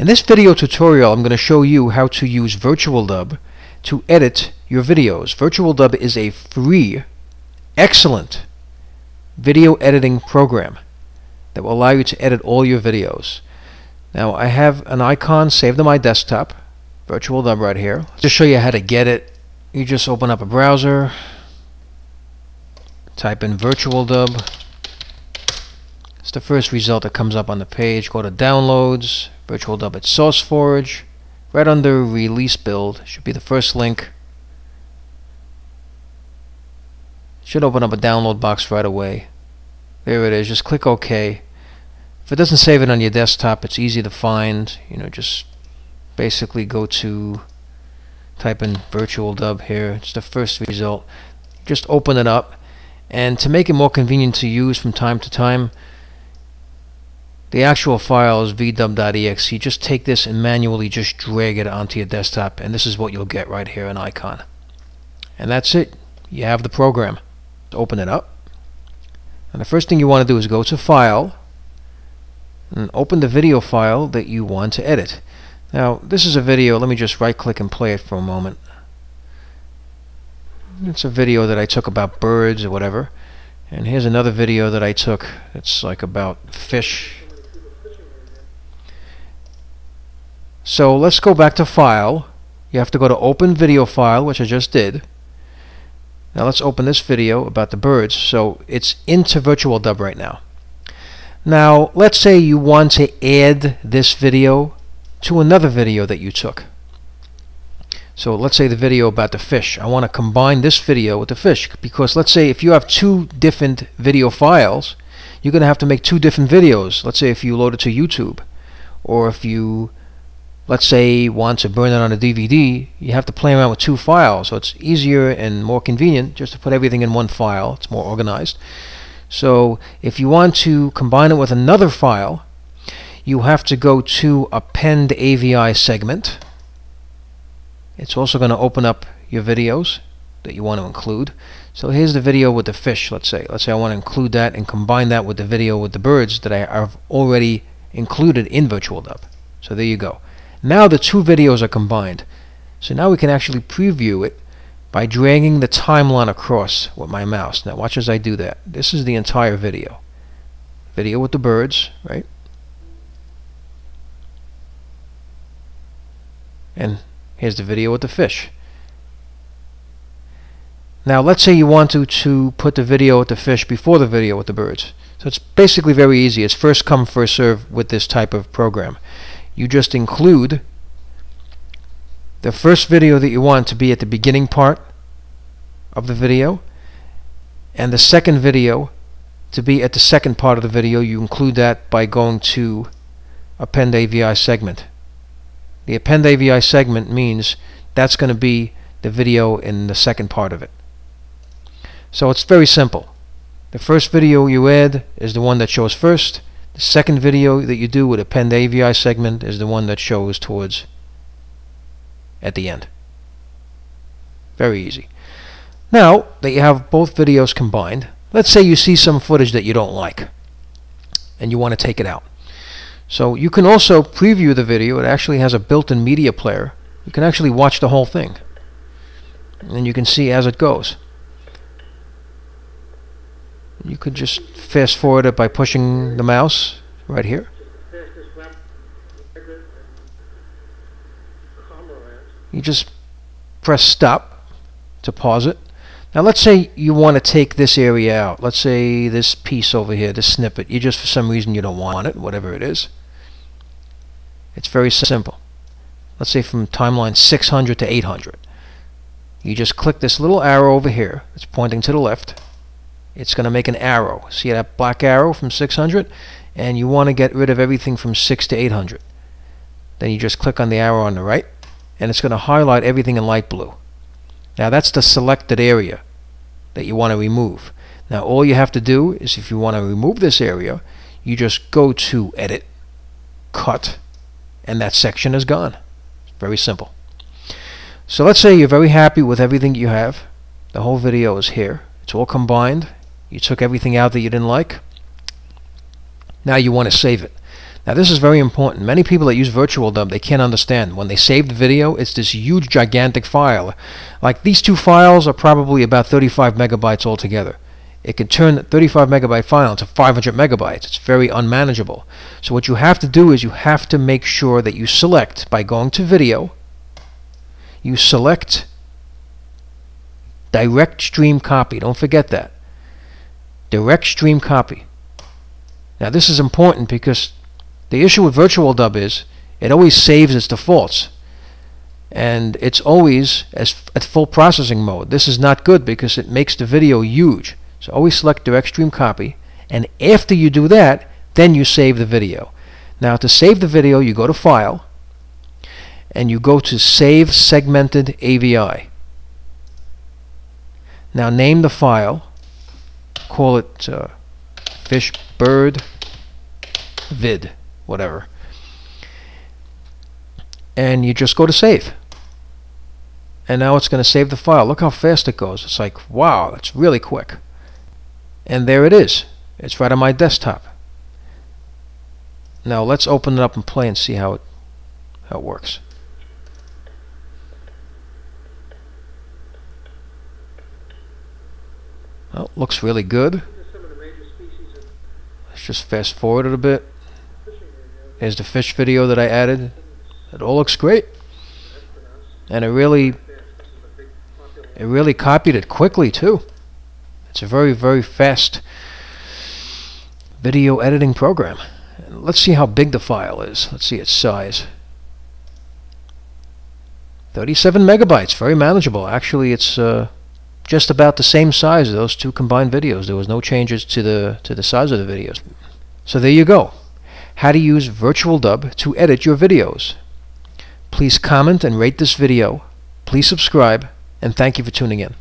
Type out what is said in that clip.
In this video tutorial I'm going to show you how to use VirtualDub to edit your videos. VirtualDub is a free, excellent video editing program that will allow you to edit all your videos. Now I have an icon saved on my desktop, VirtualDub right here. To show you how to get it, you just open up a browser, type in VirtualDub. It's the first result that comes up on the page. Go to Downloads, VirtualDub at SourceForge. Right under Release Build should be the first link. Should open up a download box right away. There it is. Just click OK. If it doesn't save it on your desktop, it's easy to find. You know, just basically go to type in VirtualDub here. It's the first result. Just open it up. And to make it more convenient to use from time to time, the actual file is vdub.exe. Just take this and manually just drag it onto your desktop and this is what you'll get right here, an icon. And that's it. You have the program. Open it up. And the first thing you want to do is go to File and open the video file that you want to edit. Now this is a video, let me just right click and play it for a moment. It's a video that I took about birds or whatever. And here's another video that I took. It's like about fish So let's go back to File. You have to go to Open Video File, which I just did. Now let's open this video about the birds. So it's into VirtualDub right now. Now let's say you want to add this video to another video that you took. So let's say the video about the fish. I want to combine this video with the fish because let's say if you have two different video files, you're going to have to make two different videos. Let's say if you load it to YouTube or if you let's say you want to burn it on a DVD, you have to play around with two files. So it's easier and more convenient just to put everything in one file. It's more organized. So if you want to combine it with another file, you have to go to append AVI segment. It's also going to open up your videos that you want to include. So here's the video with the fish, let's say. Let's say I want to include that and combine that with the video with the birds that I have already included in VirtualDub. So there you go. Now the two videos are combined. So now we can actually preview it by dragging the timeline across with my mouse. Now watch as I do that. This is the entire video. Video with the birds, right? And here's the video with the fish. Now let's say you want to, to put the video with the fish before the video with the birds. So it's basically very easy. It's first come first serve with this type of program you just include the first video that you want to be at the beginning part of the video and the second video to be at the second part of the video you include that by going to append AVI segment. The append AVI segment means that's going to be the video in the second part of it. So it's very simple. The first video you add is the one that shows first the second video that you do with append AVI segment is the one that shows towards at the end. Very easy. Now that you have both videos combined, let's say you see some footage that you don't like and you want to take it out. So you can also preview the video. It actually has a built-in media player. You can actually watch the whole thing. And you can see as it goes. You could just fast forward it by pushing the mouse right here. You just press stop to pause it. Now let's say you want to take this area out. Let's say this piece over here, this snippet. You just for some reason you don't want it, whatever it is. It's very simple. Let's say from timeline 600 to 800. You just click this little arrow over here. It's pointing to the left it's going to make an arrow. See that black arrow from 600? And you want to get rid of everything from 6 to 800. Then you just click on the arrow on the right, and it's going to highlight everything in light blue. Now that's the selected area that you want to remove. Now all you have to do is if you want to remove this area, you just go to Edit, Cut, and that section is gone. It's very simple. So let's say you're very happy with everything you have. The whole video is here. It's all combined. You took everything out that you didn't like. Now you want to save it. Now this is very important. Many people that use Virtual Dub, they can't understand. When they save the video, it's this huge gigantic file. Like these two files are probably about 35 megabytes altogether. It can turn that 35 megabyte file into 500 megabytes. It's very unmanageable. So what you have to do is you have to make sure that you select by going to video, you select direct stream copy. Don't forget that. Direct stream copy. Now this is important because the issue with Virtual Dub is it always saves its defaults. And it's always as at full processing mode. This is not good because it makes the video huge. So always select direct stream copy. And after you do that, then you save the video. Now to save the video, you go to File, and you go to Save Segmented AVI. Now name the file, call it uh, fish bird vid, whatever. And you just go to save. And now it's going to save the file. Look how fast it goes. It's like, wow, it's really quick. And there it is. It's right on my desktop. Now let's open it up and play and see how it how it works. Well, looks really good. Let's just fast forward it a bit. Here's the fish video that I added. It all looks great. And it really it really copied it quickly too. It's a very, very fast video editing program. Let's see how big the file is. Let's see its size. 37 megabytes, very manageable. Actually, it's uh, just about the same size as those two combined videos. There was no changes to the to the size of the videos. So there you go. How to use Virtual Dub to edit your videos. Please comment and rate this video. Please subscribe, and thank you for tuning in.